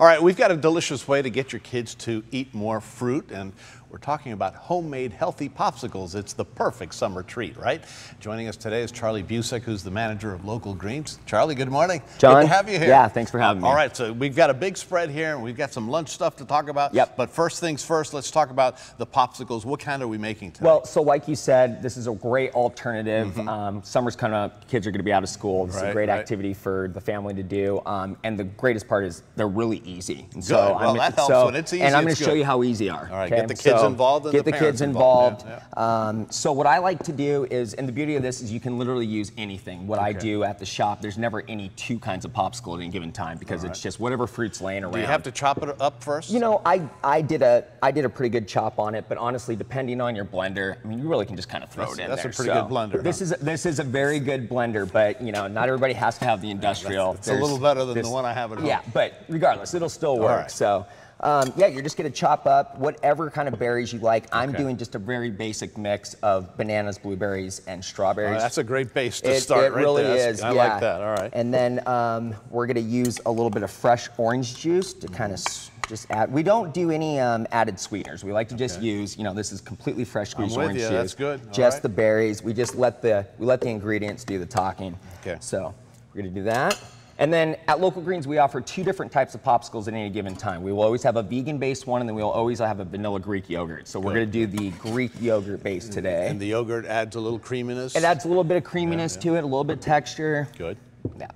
All right, we've got a delicious way to get your kids to eat more fruit, and we're talking about homemade healthy popsicles. It's the perfect summer treat, right? Joining us today is Charlie Busek, who's the manager of Local Greens. Charlie, good morning. John. Good to have you here. Yeah, thanks for having me. All right, so we've got a big spread here, and we've got some lunch stuff to talk about. Yep. But first things first, let's talk about the popsicles. What kind are we making today? Well, so like you said, this is a great alternative. Um, summer's coming up, kids are going to be out of school. This is Mm-hmm. A great right. activity for the family to do. Um, and the greatest part is they're really easy. And Good. Well, that helps. so- When it's easy, And I'm going to show you how easy they are. All right, okay? get the kids So, involved and Get the the, kids involved. involved. Yeah, Um, so what I like to do is, and the beauty of this is you can literally use anything. What I do at the shop, there's never any two kinds of popsicle at any given time because it's just whatever fruit's laying around. Do you have to chop it up first? You know, I, I did a I did a pretty good chop on it, but honestly, depending on your blender, I mean, you really can just kind of throw That's- it in that's a pretty So, good blender, This huh? is a, this is a very good blender, but you know, not everybody has to have the industrial. It's a little better than this- the one I have at home. Yeah, but regardless, it'll still work. right. So. Um, yeah, you're just gonna chop up whatever kind of berries you like. I'm Okay. doing just a very basic mix of bananas, blueberries, and strawberries. that's a great base to It, start it right really there. Is. I yeah. like that. All right. And then um, we're gonna use a little bit of fresh orange juice to kind of just add. We don't do any um, added sweeteners. We like to just Okay. use, you know, this is completely fresh squeezed orange you. juice. That's good. All Just right. the berries. We just let the we let the ingredients do the talking. Okay. So we're gonna do that. And then at Local Greens, we offer two different types of popsicles at any given time. We will always have a vegan-based one, and then we'll always have a vanilla Greek yogurt. So we're gonna do the Greek yogurt base today. And the yogurt adds a little creaminess. It adds a little bit of creaminess yeah. to it, a little bit of texture. Good. Yeah.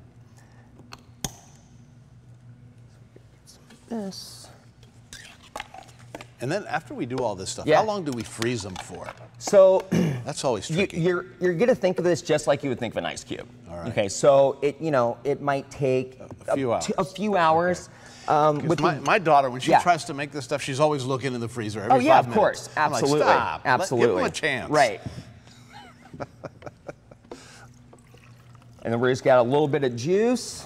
This. And then after we do all this stuff, Yeah. how long do we freeze them for? So That's always you, tricky. you're you're gonna think of this just like you would think of an ice cube. All right. Okay, so it you know it might take A few hours. a few hours. Um, 'Cause with my, my daughter, when she Yeah. tries to make this stuff, she's always looking in the freezer every oh yeah, five of minutes. course, I'm like, absolutely, Stop. Let- absolutely. give them a chance. Right. and then we just got a little bit of juice,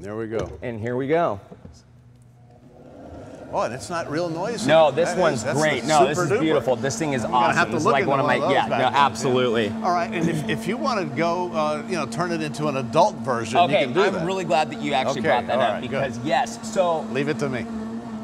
there we go. and here we go. Oh, and it's not real noisy. No, this That one's is- great. No, this is duper. beautiful. This thing is awesome. have to This is look like one of my yeah, no, absolutely. All right, and if, if you want to go, uh, you know, turn it into an adult version, Okay, you can do I'm that. really glad that you actually Okay, brought that up right, good. because yes, so Leave it to me.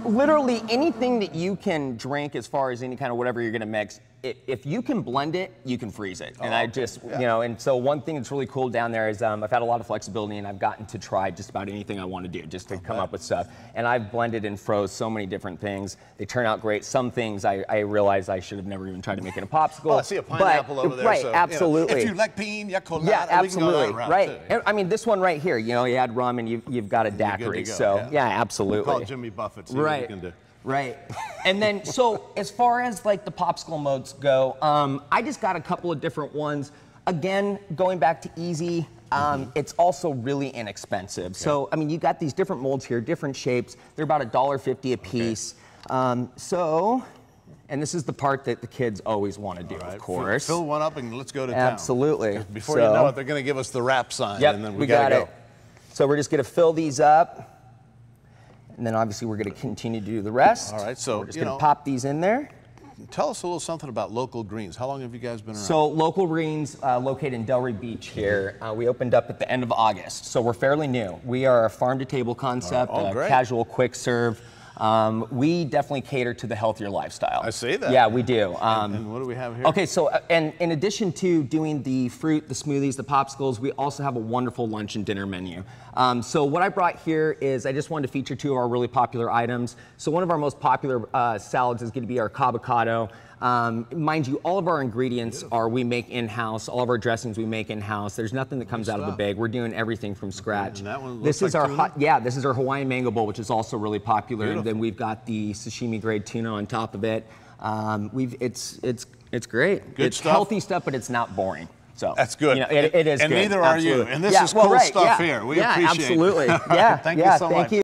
literally anything that you can drink as far as any kind of whatever you're gonna mix, if you can blend it, you can freeze it. And Oh, I just, Yeah. you know, and so one thing that's really cool down there is um, I've had a lot of flexibility and I've gotten to try just about anything I want to do just to come up with stuff. And I've blended and froze so many different things. They turn out great. Some things I, I realize I should have never even tried to make in a popsicle. Well, I see a but- pineapple over there. Right, so, you know, absolutely. if you like pina colada, Yeah, go that absolutely. Right. too. And, I mean, this one right here, you know, you add rum and you've, you've got a daiquiri. go, so, yeah. yeah, absolutely. Call Jimmy Buffett, see what right. we can do. Right. and then, so as far as like the popsicle modes go, um, I just got a couple of different ones. Again, going back to easy, um, it's also really inexpensive. So, I mean, you got these different molds here, different shapes. They're about $1.50 a piece. Um, so, and this is the part that the kids always want to do, right, of course. Fill one up and let's go to town. Absolutely. Before you know it, they're going to give us the wrap sign, Yep, and then we, we gotta got go. it. So we're just gonna fill these up. And then obviously we're gonna continue to do the rest. All right, so, we're just gonna pop these in there. Tell us a little something about local greens. How long have you guys been around? So local greens uh, located in Delray Beach here. Uh, we opened up at the end of August, so we're fairly new. We are a farm to table concept, Oh, uh, casual quick serve. Um, we definitely cater to the healthier lifestyle. I see that. Yeah, we do. Um, and what do we have here? Okay, so uh, and in addition to doing the fruit, the smoothies, the popsicles, we also have a wonderful lunch and dinner menu. Um, so what I brought here is I just wanted to feature two of our really popular items. So one of our most popular uh, salads is going to be our cabocado. Um, mind you, all of our ingredients are we make in-house. All of our dressings we make in-house. There's nothing that comes out of the bag. We're doing everything from scratch. and that one this is like our hot, yeah, this is our Hawaiian mango bowl, which is also really popular. And then we've got the sashimi grade tuna on top of it. Um, we've it's it's it's great. Good it's stuff. healthy stuff, but it's not boring. So That's good. You know, it, it is And good, neither are you. And this Yeah, is well, cool right, stuff yeah. here. We yeah, appreciate it. absolutely. Yeah, Thank you so thank much. you.